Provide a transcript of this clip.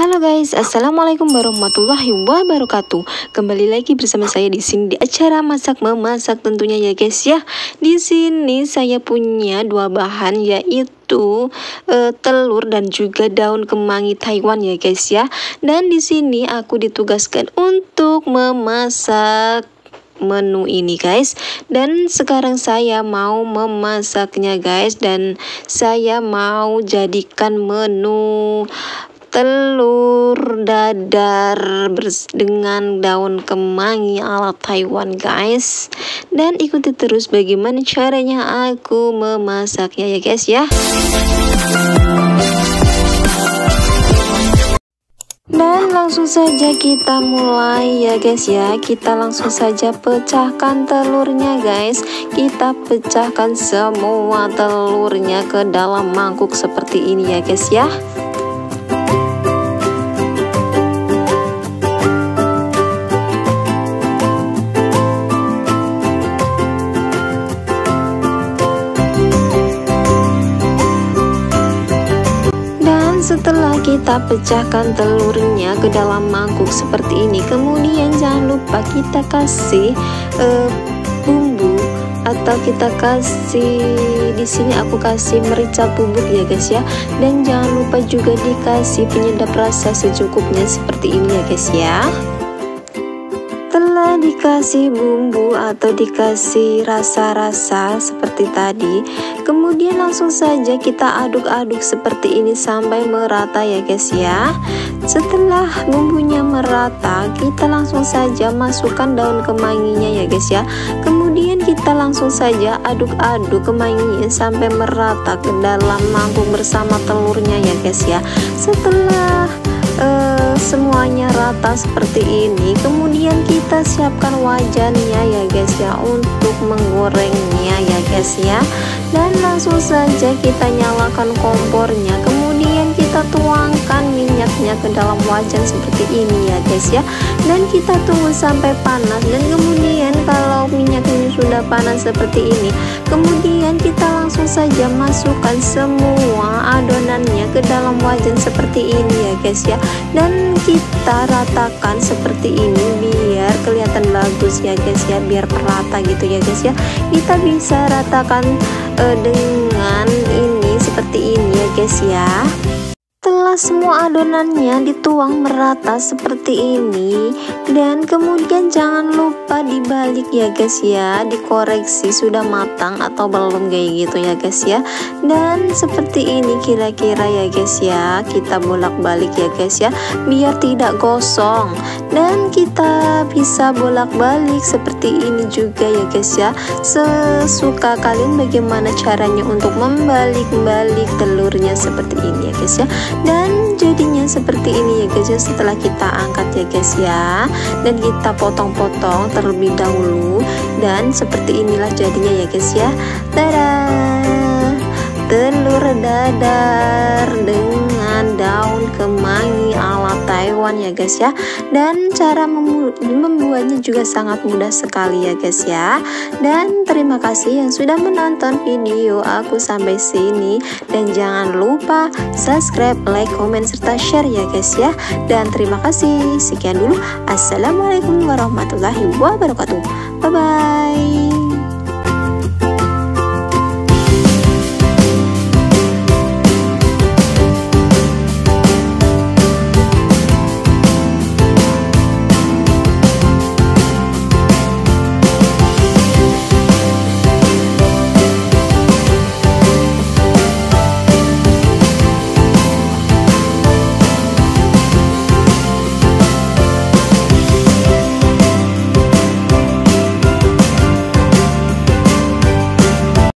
Halo guys, assalamualaikum warahmatullahi wabarakatuh. Kembali lagi bersama saya di sini di acara masak memasak tentunya ya guys ya. Di sini saya punya dua bahan yaitu uh, telur dan juga daun kemangi Taiwan ya guys ya. Dan di sini aku ditugaskan untuk memasak menu ini guys dan sekarang saya mau memasaknya guys dan saya mau jadikan menu telur dadar dengan daun kemangi ala Taiwan guys. Dan ikuti terus bagaimana caranya aku memasaknya ya guys ya. Dan langsung saja kita mulai ya guys ya. Kita langsung saja pecahkan telurnya guys. Kita pecahkan semua telurnya ke dalam mangkuk seperti ini ya guys ya setelah kita pecahkan telurnya ke dalam mangkuk seperti ini kemudian jangan lupa kita kasih uh, bumbu atau kita kasih di sini aku kasih merica bubuk ya guys ya. Dan jangan lupa juga dikasih penyedap rasa secukupnya seperti ini ya guys ya. Setelah dikasih bumbu atau dikasih rasa-rasa seperti tadi kemudian langsung saja kita aduk-aduk seperti ini sampai merata ya guys ya. Setelah bumbunya merata kita langsung saja masukkan daun kemanginya ya guys ya. Kemudian kita langsung saja aduk-aduk kemanginya sampai merata ke dalam mangkuk bersama telurnya ya guys ya. Setelah uh, semuanya rata seperti ini. Kemudian kita siapkan wajannya ya guys ya untuk menggorengnya ya guys ya. Dan langsung saja kita nyalakan kompornya. Kemudian kita tuangkan minyaknya ke dalam wajan seperti ini ya guys ya. Dan kita tunggu sampai panas. Dan kemudian panas seperti ini. Kemudian kita langsung saja masukkan semua adonannya ke dalam wajan seperti ini ya guys ya. Dan kita ratakan seperti ini biar kelihatan bagus ya guys ya. Biar merata gitu ya guys ya. Kita bisa ratakan uh, dengan ini seperti ini ya guys ya setelah semua adonannya dituang merata seperti ini dan kemudian jangan lupa dibalik ya guys ya. Dikoreksi sudah matang atau belum kayak gitu ya guys ya. Dan seperti ini kira-kira ya guys ya. Kita bolak-balik ya guys ya biar tidak gosong. Dan kita bisa bolak-balik seperti ini juga ya guys ya. Sesuka kalian bagaimana caranya untuk membalik-balik telurnya seperti ini ya guys ya dan jadinya seperti ini ya guys ya setelah kita angkat ya guys ya. Dan kita potong-potong terlebih dahulu. Dan seperti inilah jadinya ya guys ya. Tada! Telur dadar dengan daun kemangi ala Taiwan ya guys ya. Dan cara membuatnya juga sangat mudah sekali ya guys ya. Dan terima kasih yang sudah menonton video aku sampai sini. Dan jangan lupa subscribe like comment serta share ya guys ya. Dan terima kasih. Sekian dulu. Assalamualaikum warahmatullahi wabarakatuh. Bye bye